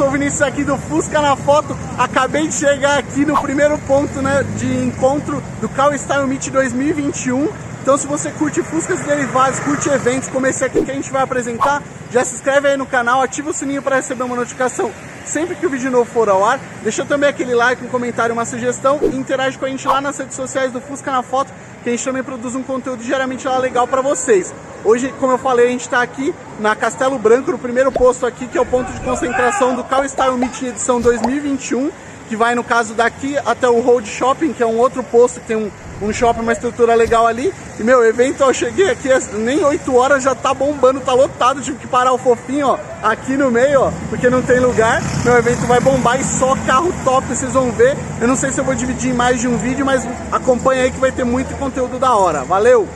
sou o Vinícius aqui do Fusca na Foto. Acabei de chegar aqui no primeiro ponto né, de encontro do Car Style Meet 2021. Então se você curte Fuscas derivados, curte eventos como esse aqui que a gente vai apresentar, já se inscreve aí no canal, ativa o sininho para receber uma notificação sempre que o vídeo novo for ao ar. Deixa também aquele like, um comentário, uma sugestão e interage com a gente lá nas redes sociais do Fusca na Foto, que a gente também produz um conteúdo diariamente lá legal para vocês. Hoje, como eu falei, a gente está aqui na Castelo Branco, no primeiro posto aqui, que é o ponto de concentração do Cal Style Meeting edição 2021, que vai, no caso, daqui até o Road Shopping, que é um outro posto que tem um, um shopping, uma estrutura legal ali. E, meu, evento, eu cheguei aqui, nem 8 horas já tá bombando, tá lotado, tive que parar o fofinho, ó, aqui no meio, ó, porque não tem lugar. Meu evento vai bombar e só carro top, vocês vão ver. Eu não sei se eu vou dividir em mais de um vídeo, mas acompanha aí que vai ter muito conteúdo da hora. Valeu!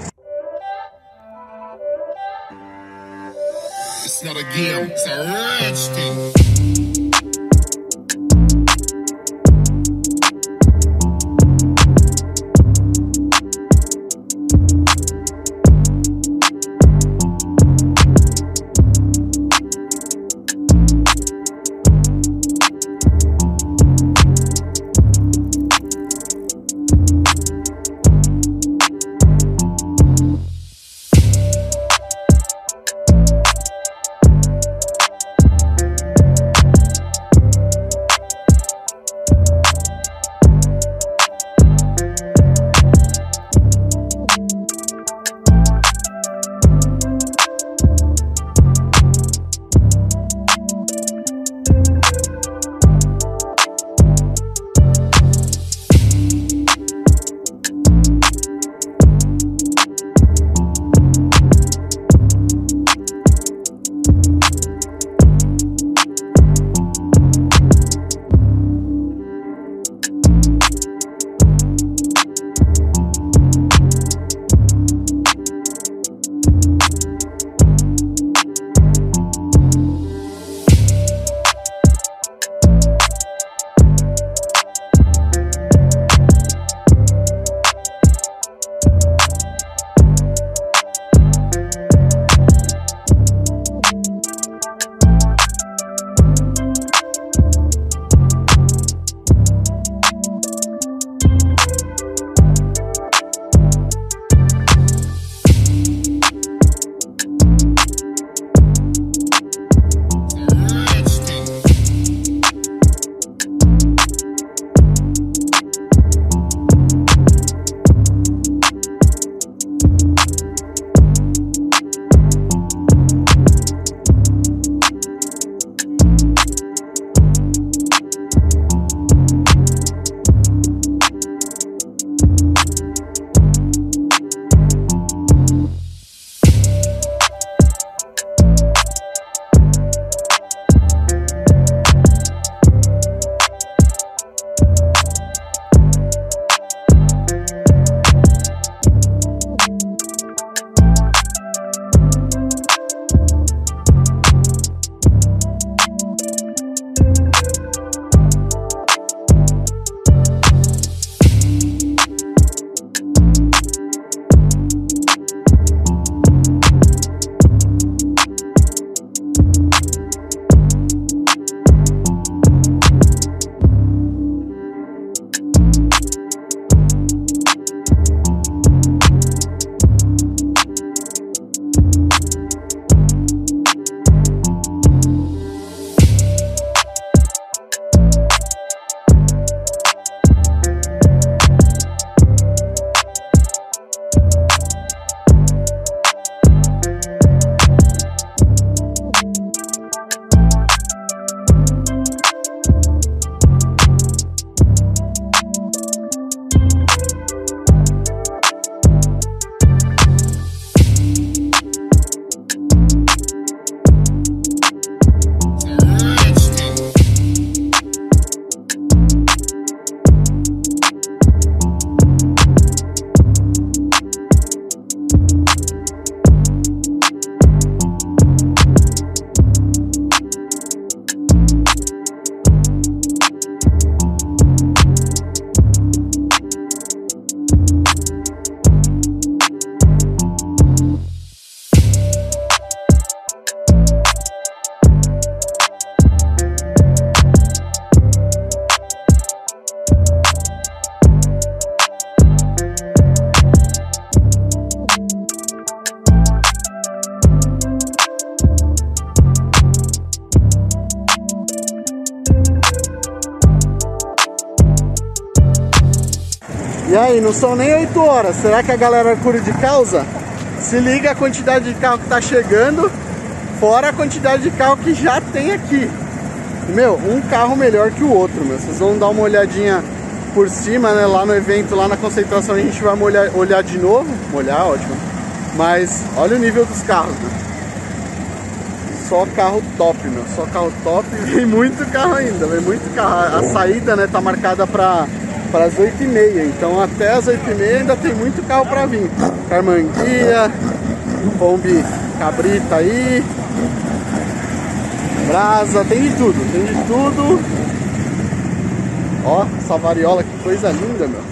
It's not a game, it's a. são nem 8 horas. Será que a galera cura de causa? Se liga a quantidade de carro que tá chegando, fora a quantidade de carro que já tem aqui. Meu, um carro melhor que o outro, meu. Vocês vão dar uma olhadinha por cima, né? Lá no evento, lá na concentração, a gente vai molhar, olhar de novo. Molhar, ótimo. Mas olha o nível dos carros? Só carro top, meu. Só carro top. Vem muito carro ainda, vem muito carro. A saída, né, tá marcada para para as 8h30. Então até as 8h30 ainda tem muito carro para vir. Carmanguia, Kombi Cabrita aí. Brasa, tem de tudo, tem de tudo. Ó, essa variola, que coisa linda, meu.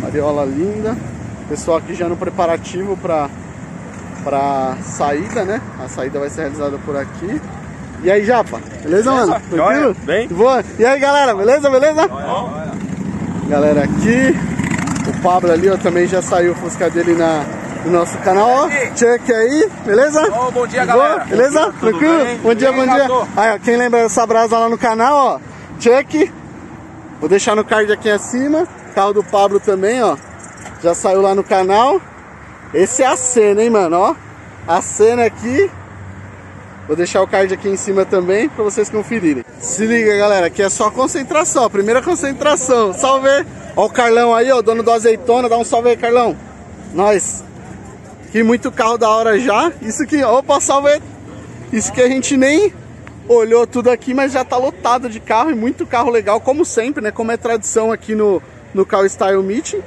Variola linda. Pessoal aqui já no preparativo para para saída, né? A saída vai ser realizada por aqui. E aí, Japa? Beleza, beleza? mano? Tranquilo? Bem? Boa. E aí, galera? Beleza, beleza? Joia. Galera aqui. O Pablo ali, ó, também já saiu o Fusca dele na, no nosso canal, ó. Check aí, beleza? Oh, bom dia, galera. Beleza? Tranquilo? Bem? Bom dia, bom dia. Aí, ó, quem lembra dessa brasa lá no canal, ó. Check. Vou deixar no card aqui acima. Carro do Pablo também, ó. Já saiu lá no canal. Esse é a cena, hein, mano, ó. A cena aqui. Vou deixar o card aqui em cima também para vocês conferirem. Se liga, galera, aqui é só concentração, primeira concentração. Salve! Ó o Carlão aí, ó, dono do azeitona, dá um salve aí, Carlão. Nós. Que muito carro da hora já. Isso que, opa, salve! Isso que a gente nem olhou tudo aqui, mas já tá lotado de carro e muito carro legal, como sempre, né? Como é tradição aqui no, no Car Style Meeting.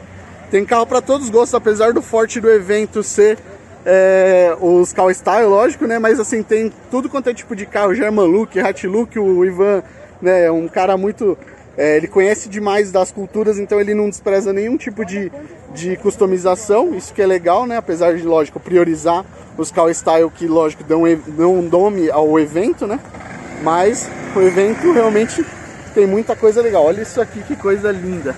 Tem carro para todos os gostos, apesar do forte do evento ser é, os Car Style, lógico, né? Mas assim, tem tudo quanto é tipo de carro, German Look, Hat Look, o Ivan, né? É um cara muito... É, ele conhece demais das culturas, então ele não despreza nenhum tipo de, de customização, isso que é legal, né? Apesar de, lógico, priorizar os Car Style que, lógico, dão, dão nome ao evento, né? Mas o evento realmente tem muita coisa legal. Olha isso aqui, que coisa linda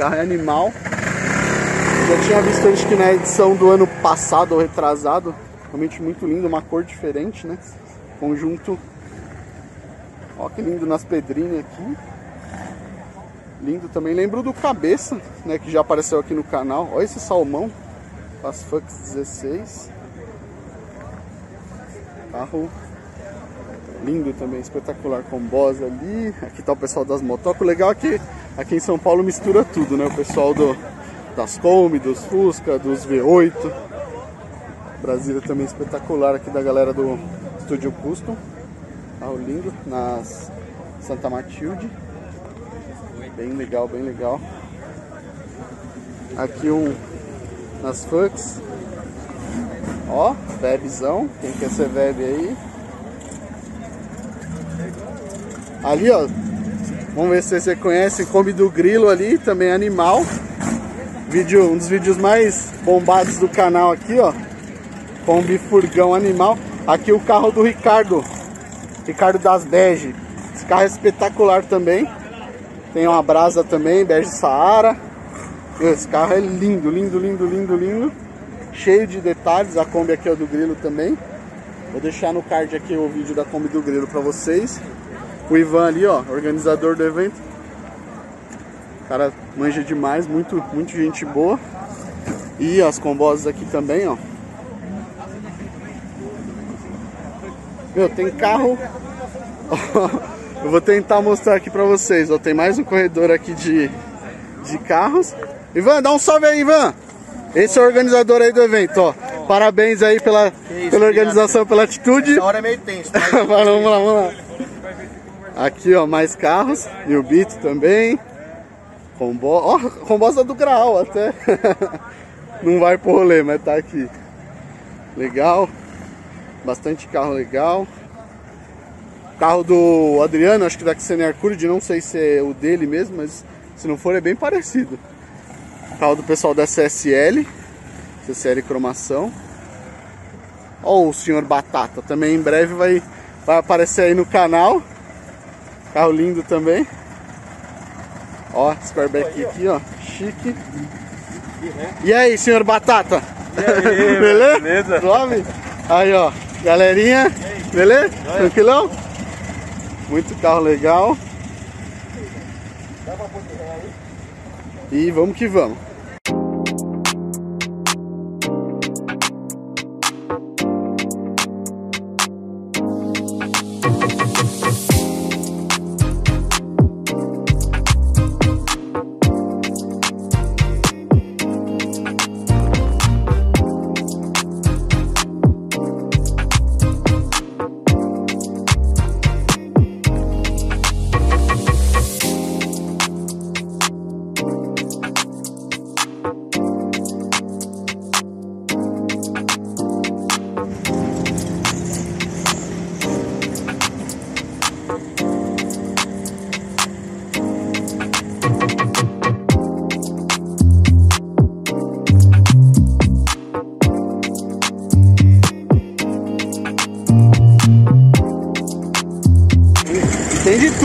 carro é animal. Já tinha visto acho que na edição do ano passado ou retrasado. Realmente muito lindo, uma cor diferente, né? Conjunto. Ó que lindo nas pedrinhas aqui. Lindo também. Lembro do Cabeça, né? Que já apareceu aqui no canal. Olha esse salmão. As Fux 16. Carro lindo também, espetacular. Com boss ali. Aqui tá o pessoal das motocas. O legal é que Aqui em São Paulo mistura tudo, né? O pessoal do, das Kombi, dos Fusca, dos V8. Brasília também espetacular aqui da galera do Estúdio Custom. Carro lindo, nas Santa Matilde. Bem legal, bem legal. Aqui um nas Fux. Ó, Vebzão. Quem quer ser Veb aí? Ali, ó, Vamos ver se você conhece Kombi do Grilo ali, também animal. Vídeo, um dos vídeos mais bombados do canal aqui, ó. Kombi Furgão Animal. Aqui o carro do Ricardo. Ricardo das Bege. Esse carro é espetacular também. Tem uma brasa também, Bege Saara. Esse carro é lindo, lindo, lindo, lindo, lindo. Cheio de detalhes. A Kombi aqui é do Grilo também. Vou deixar no card aqui o vídeo da Kombi do Grilo para vocês. O Ivan ali, ó, organizador do evento. O cara manja demais, muito, muito gente boa. E as combosas aqui também, ó. Meu, tem carro. Eu vou tentar mostrar aqui pra vocês. Ó, tem mais um corredor aqui de, de carros. Ivan, dá um salve aí, Ivan. Esse é o organizador aí do evento, ó. Parabéns aí pela, isso, pela organização, pela atitude. Essa hora é meio tenso. Mas... vamos lá, vamos lá, vamos lá. Aqui, ó, mais carros. E o Bito também. Combo... Ó, combosa do Graal até. Não vai pro rolê, mas tá aqui. Legal. Bastante carro legal. Carro do Adriano, acho que da Xenia Arcurde, não sei se é o dele mesmo, mas se não for é bem parecido. Carro do pessoal da CSL. CSL Cromação. Ó o senhor Batata, também em breve vai, vai aparecer aí no canal. Carro lindo também. Ó, Squareback aqui, ó. Chique. E aí, senhor Batata? Aí, beleza? beleza? Suave? Aí, ó. Galerinha. Beleza? Tranquilão? Muito carro legal. E vamos que vamos.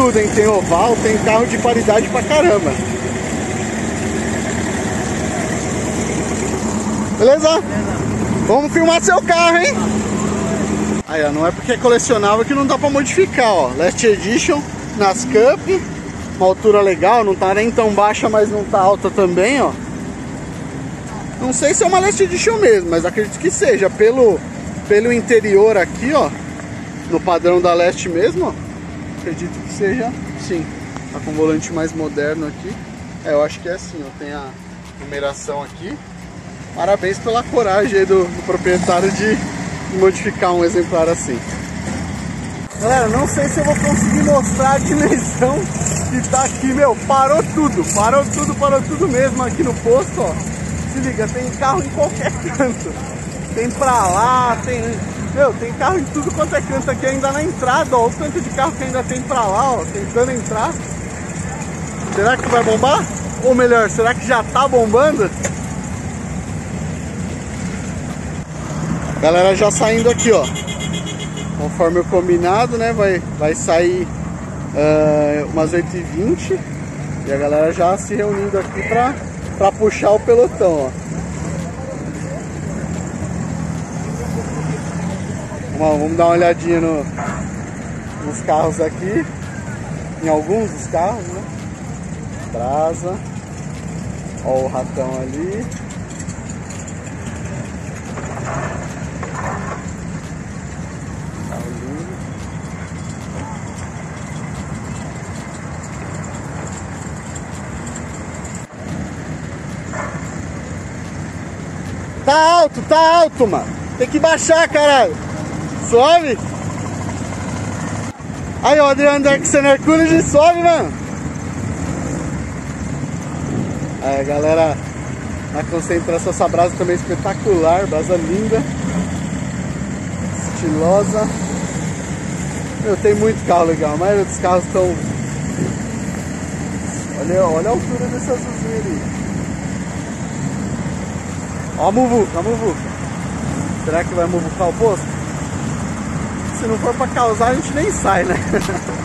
Tudo, hein? Tem oval, tem carro de qualidade pra caramba. Beleza? Vamos filmar seu carro, hein? Aí, ó, não é porque é colecionável que não dá pra modificar, ó. Last Edition nas Cup, uma altura legal, não tá nem tão baixa, mas não tá alta também, ó. Não sei se é uma Last Edition mesmo, mas acredito que seja. Pelo, pelo interior aqui, ó, no padrão da Leste mesmo, ó acredito que seja sim. Tá com um volante mais moderno aqui. É, eu acho que é assim, ó. Tem a numeração aqui. Parabéns pela coragem do, do proprietário de modificar um exemplar assim. Galera, não sei se eu vou conseguir mostrar a dimensão que tá aqui, meu. Parou tudo, parou tudo, parou tudo mesmo aqui no posto, ó. Se liga, tem carro em qualquer canto. Tem pra lá, tem meu, tem carro em tudo quanto é canto aqui ainda na entrada, ó. O tanto de carro que ainda tem pra lá, ó, tentando entrar. Será que vai bombar? Ou melhor, será que já tá bombando? Galera já saindo aqui, ó. Conforme o combinado, né? Vai, vai sair uh, umas 8h20. E a galera já se reunindo aqui pra, pra puxar o pelotão, ó. Vamos, dar uma olhadinha no, nos carros aqui. Em alguns dos carros, né? Brasa. Ó o ratão ali. Tá alto, tá alto, mano. Tem que baixar, caralho. Sobe. Aí, o Adriano Dexter Hercules sobe, mano. Aí, galera, na concentração, essa brasa também é espetacular. Brasa linda. Estilosa. Meu, tem muito carro legal. Maioria dos carros estão... Olha, olha a altura desse azulzinho ali. Ó a muvuca, a muvuca. Será que vai muvucar o posto? Se não for pra causar, a gente nem sai, né?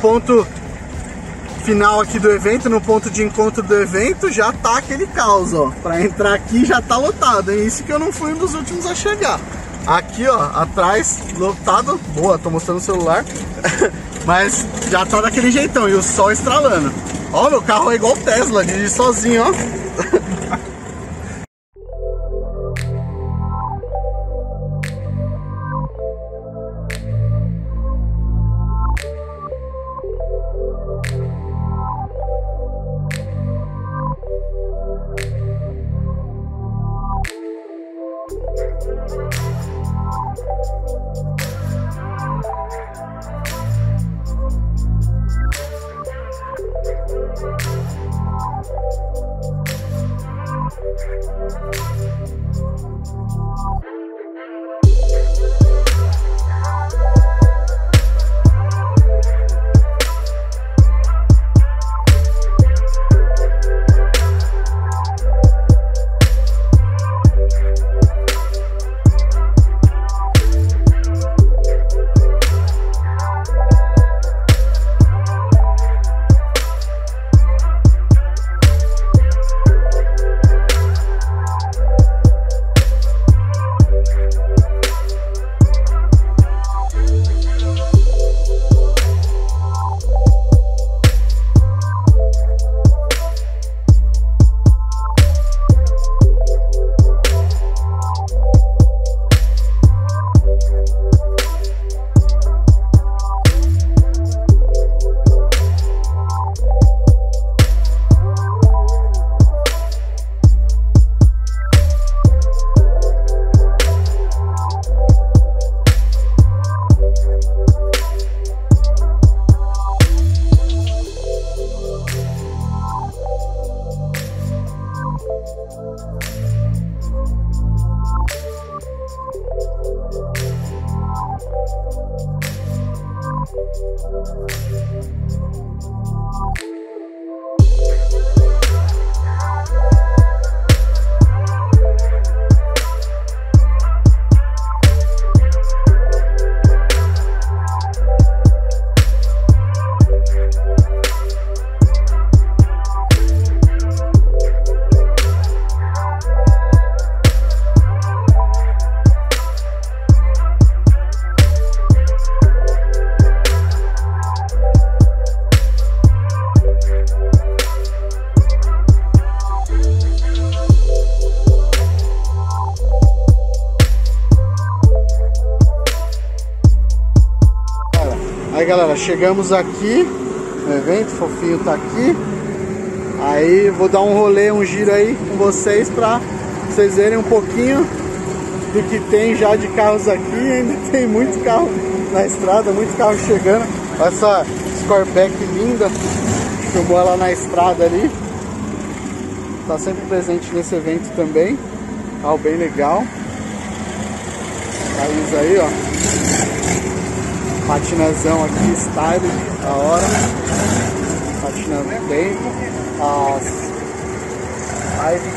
ponto final aqui do evento, no ponto de encontro do evento, já tá aquele caos, ó. Pra entrar aqui já tá lotado, é isso que eu não fui um dos últimos a chegar. Aqui, ó, atrás, lotado. Boa, tô mostrando o celular. Mas já tá daquele jeitão, e o sol estralando. Ó, meu carro é igual Tesla, dirige sozinho, ó. galera, chegamos aqui no evento, fofinho tá aqui. Aí vou dar um rolê, um giro aí com vocês pra vocês verem um pouquinho do que tem já de carros aqui. Ainda tem muito carro na estrada, muito carro chegando. Olha essa Scoreback linda, filmou ela na estrada ali. Tá sempre presente nesse evento também. Carro bem legal. Thaís aí, ó. Patinazão aqui, style, da hora. Patinando bem. As Ivy.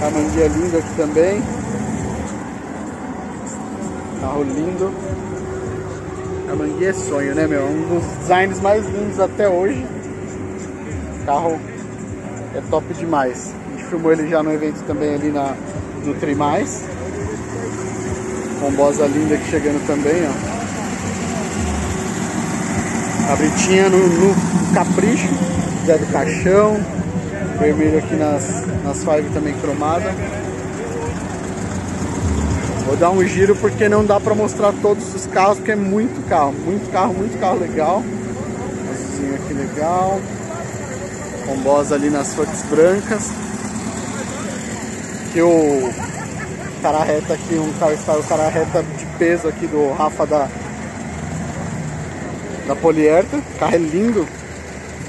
A manguia linda aqui também. Carro lindo. A manguia é sonho, né, meu? Um dos designs mais lindos até hoje. carro é top demais. A gente filmou ele já no evento também ali na, no Trimais. Combosa linda aqui chegando também, ó. A Britinha no, no Capricho, Zé do Caixão. Vermelho aqui nas, nas Five também cromada. Vou dar um giro porque não dá pra mostrar todos os carros, porque é muito carro, muito carro, muito carro legal. Azulzinho aqui legal. Combosa ali nas fontes brancas. Aqui o cara reta aqui, um carro está o cara reta de peso aqui do Rafa da da Polierta. O carro é lindo.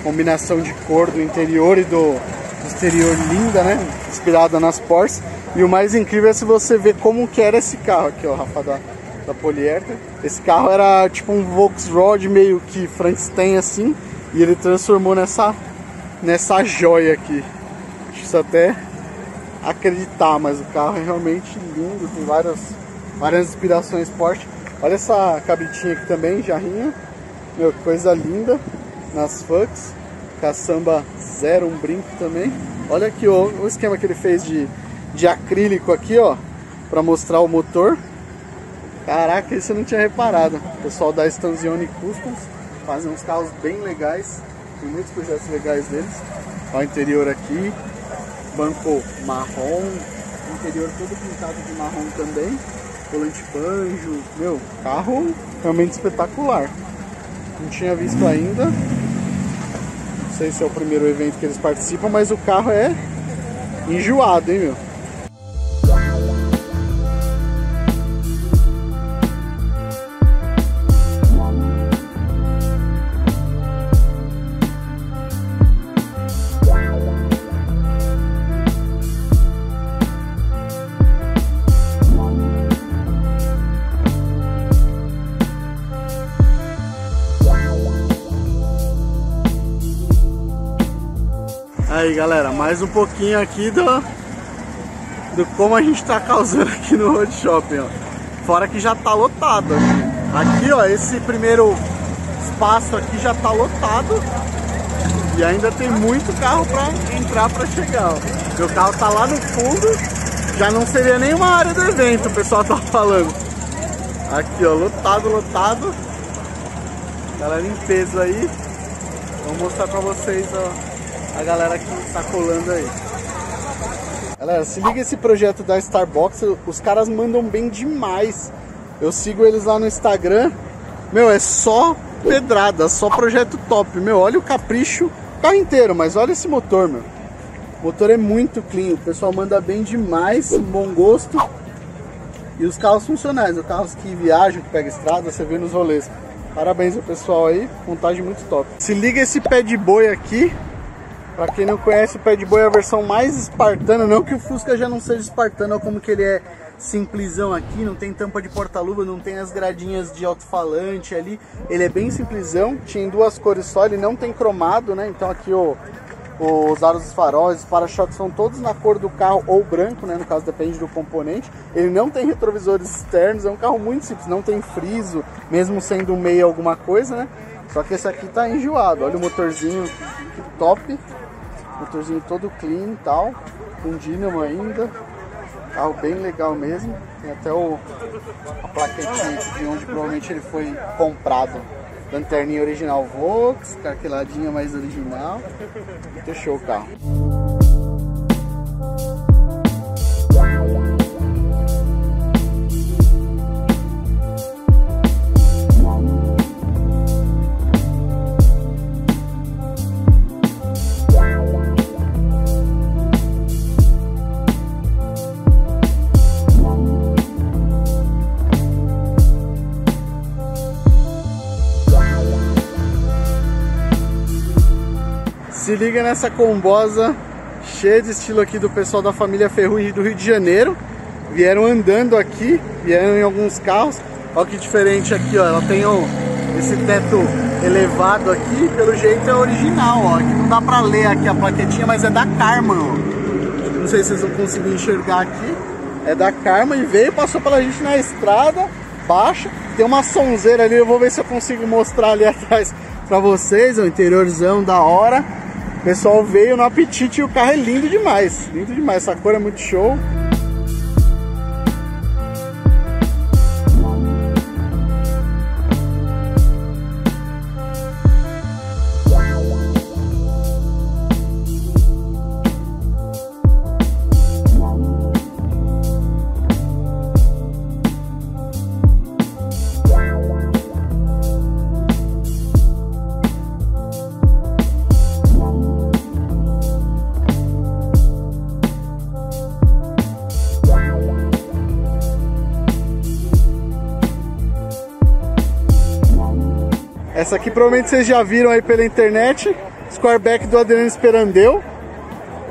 Combinação de cor do interior e do exterior linda, né? Inspirada nas Porsche. E o mais incrível é se você ver como que era esse carro aqui, ó, Rafa da, da Polierta. Esse carro era tipo um Volkswagen meio que Frankenstein assim. E ele transformou nessa, nessa joia aqui. Isso até acreditar, mas o carro é realmente lindo. Tem várias, várias inspirações Porsche. Olha essa cabritinha aqui também, jarrinha. Meu, coisa linda. Nas fucks. Caçamba zero, um brinco também. Olha aqui ó, o esquema que ele fez de, de acrílico aqui, ó. Pra mostrar o motor. Caraca, isso eu não tinha reparado. O pessoal da Stanzione Customs fazem uns carros bem legais. Tem muitos projetos legais deles. Olha o interior aqui. Banco marrom. Interior todo pintado de marrom também volante banjo, meu, carro realmente espetacular. Não tinha visto ainda. Não sei se é o primeiro evento que eles participam, mas o carro é enjoado, hein, meu. Aí galera, mais um pouquinho aqui do, do como a gente tá causando aqui no Road Shopping, ó. Fora que já tá lotado aqui. Ó, esse primeiro espaço aqui já tá lotado. E ainda tem muito carro pra entrar pra chegar, ó. Meu carro tá lá no fundo, já não seria nem uma área do evento, o pessoal tá falando. Aqui, ó, lotado, lotado. Galera em peso aí. Vou mostrar pra vocês, ó a galera que tá colando aí. Galera, se liga esse projeto da Starbucks, os caras mandam bem demais. Eu sigo eles lá no Instagram. Meu, é só pedrada, só projeto top. Meu, olha o capricho, carro inteiro, mas olha esse motor, meu. O motor é muito clean, o pessoal manda bem demais, bom gosto. E os carros funcionais, os carros que viajam, que pegam estrada, você vê nos rolês. Parabéns ao pessoal aí, montagem muito top. Se liga esse pé de boi aqui, Pra quem não conhece, o pé de boi é a versão mais espartana, não que o Fusca já não seja espartano, como que ele é simplesão aqui, não tem tampa de porta-luva, não tem as gradinhas de alto-falante ali, ele é bem simplesão, tinha duas cores só, ele não tem cromado, né, então aqui o, os aros dos faróis, os para-choques são todos na cor do carro ou branco, né, no caso depende do componente, ele não tem retrovisores externos, é um carro muito simples, não tem friso, mesmo sendo meio alguma coisa, né, só que esse aqui tá enjoado, olha o motorzinho top, Motorzinho todo clean e tal, com dínamo ainda. Carro bem legal mesmo. Tem até o, a plaquetinha de onde provavelmente ele foi comprado. Lanterninha original Vox, carqueladinha mais original. Muito show o carro. Se liga nessa combosa cheia de estilo aqui do pessoal da família Ferrugem do Rio de Janeiro. Vieram andando aqui, vieram em alguns carros. Olha que diferente aqui, ó. Ela tem ó, esse teto elevado aqui, pelo jeito é original, ó. Aqui não dá pra ler aqui a plaquetinha, mas é da Karma, ó. Não sei se vocês vão conseguir enxergar aqui. É da Karma e veio, passou pela gente na estrada, baixa. Tem uma sonzeira ali, eu vou ver se eu consigo mostrar ali atrás pra vocês, o interiorzão da hora. O pessoal veio no apetite e o carro é lindo demais. Lindo demais, essa cor é muito show. Essa aqui provavelmente vocês já viram aí pela internet. Squareback do Adriano Esperandeu.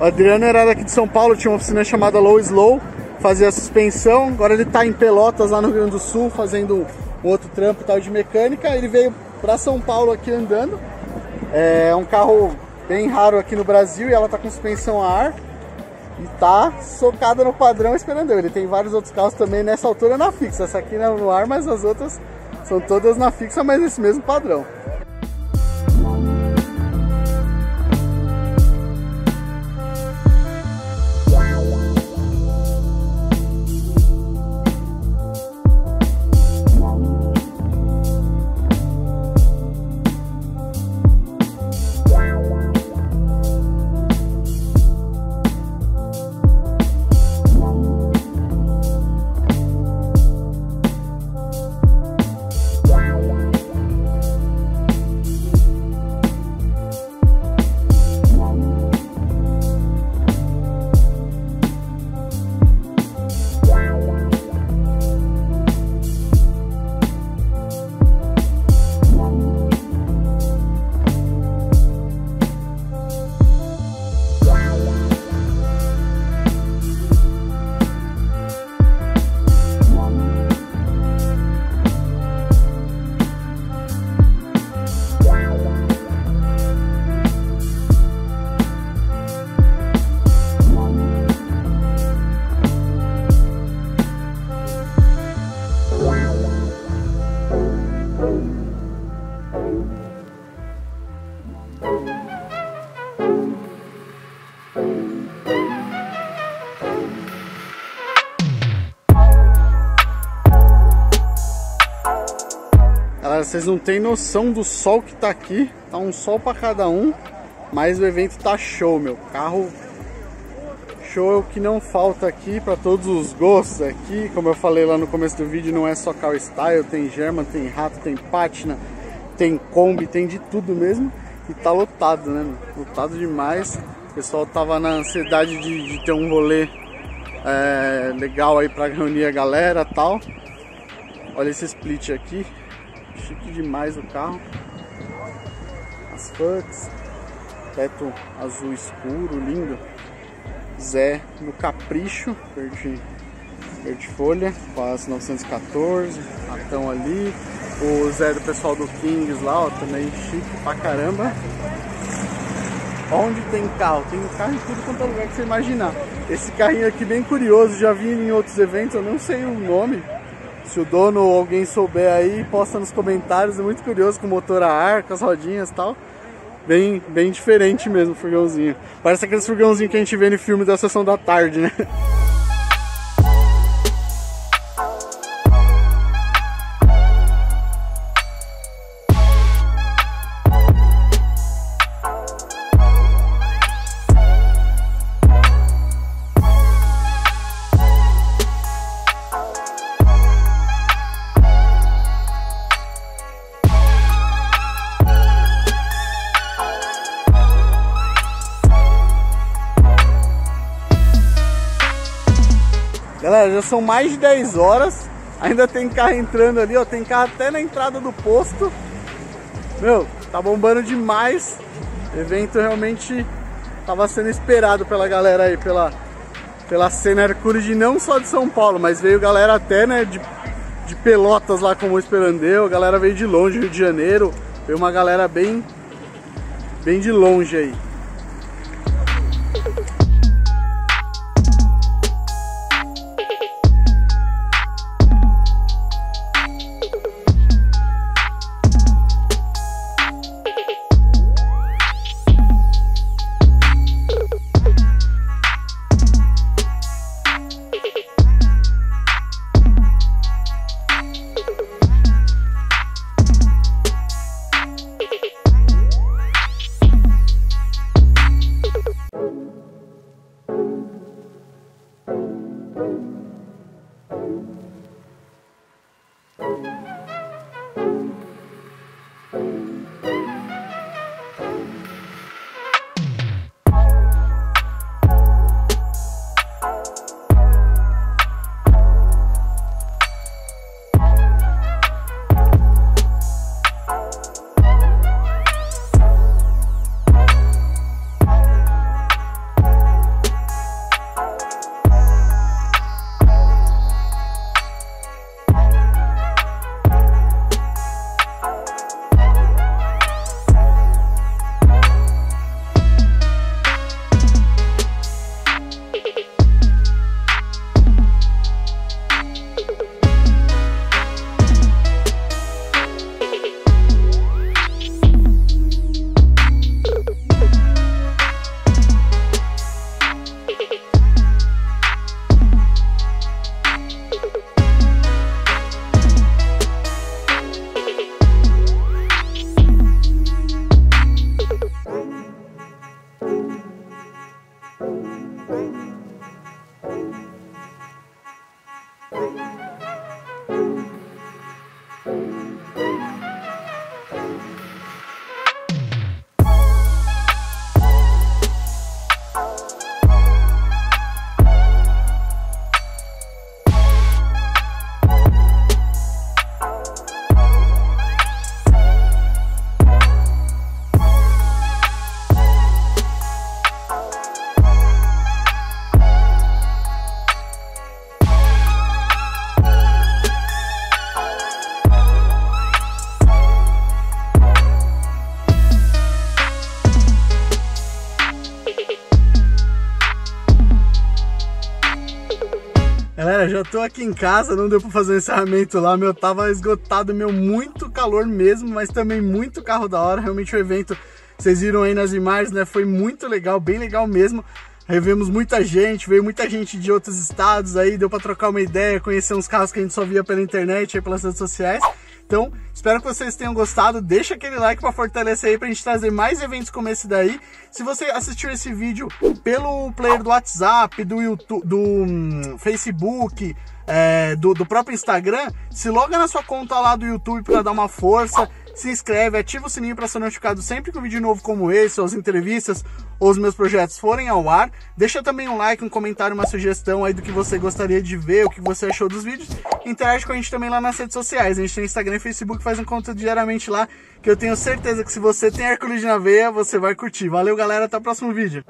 O Adriano era daqui de São Paulo, tinha uma oficina chamada Low Slow, fazia suspensão. Agora ele está em Pelotas, lá no Rio Grande do Sul, fazendo um outro trampo tal de mecânica. Ele veio para São Paulo aqui andando. É um carro bem raro aqui no Brasil e ela está com suspensão a ar. E tá socada no padrão esperando eu. Ele tem vários outros carros também nessa altura na fixa. Essa aqui no ar, mas as outras são todas na fixa, mas nesse mesmo padrão. Vocês não têm noção do sol que tá aqui. Tá um sol para cada um. Mas o evento tá show, meu. Carro show é o que não falta aqui para todos os gostos aqui. Como eu falei lá no começo do vídeo, não é só car style, tem German, tem rato, tem pátina, tem Kombi, tem de tudo mesmo. E tá lotado, né? Lotado demais. O pessoal tava na ansiedade de, de ter um rolê é, legal aí para reunir a galera tal. Olha esse split aqui. Chique demais o carro. As fucks. Teto azul escuro, lindo. Zé no Capricho, verde, verde folha, quase 914. Ratão ali. O Zé do pessoal do Kings lá, ó, também chique pra caramba. Onde tem carro? Tem carro em tudo quanto é lugar que você imaginar. Esse carrinho aqui bem curioso, já vi em outros eventos, eu não sei o nome. Se o dono ou alguém souber aí, posta nos comentários. É muito curioso com o motor a ar, com as rodinhas e tal. Bem, bem diferente mesmo o furgãozinho. Parece aqueles furgãozinhos que a gente vê no filme da sessão da tarde, né? São mais de 10 horas. Ainda tem carro entrando ali, ó. Tem carro até na entrada do posto. Meu, tá bombando demais. O evento realmente tava sendo esperado pela galera aí, pela, pela cena Hercules, não só de São Paulo, mas veio galera até, né, de, de Pelotas lá como Esperandeu. A galera veio de longe, Rio de Janeiro. Veio uma galera bem, bem de longe aí. Galera, já tô aqui em casa, não deu pra fazer o encerramento lá, meu, tava esgotado, meu, muito calor mesmo, mas também muito carro da hora, realmente o evento, vocês viram aí nas imagens, né, foi muito legal, bem legal mesmo, aí vemos muita gente, veio muita gente de outros estados aí, deu pra trocar uma ideia, conhecer uns carros que a gente só via pela internet, aí pelas redes sociais, então, espero que vocês tenham gostado. Deixa aquele like para fortalecer aí pra gente trazer mais eventos como esse daí. Se você assistiu esse vídeo pelo player do WhatsApp, do YouTube, do hum, Facebook, é, do, do próprio Instagram, se loga na sua conta lá do YouTube para dar uma força se inscreve, ativa o sininho para ser notificado sempre que um vídeo novo como esse, ou as entrevistas, ou os meus projetos forem ao ar. Deixa também um like, um comentário, uma sugestão aí do que você gostaria de ver, o que você achou dos vídeos. Interage com a gente também lá nas redes sociais. A gente tem Instagram e Facebook, faz um conteúdo diariamente lá, que eu tenho certeza que se você tem Hércules na veia, você vai curtir. Valeu, galera, até o próximo vídeo.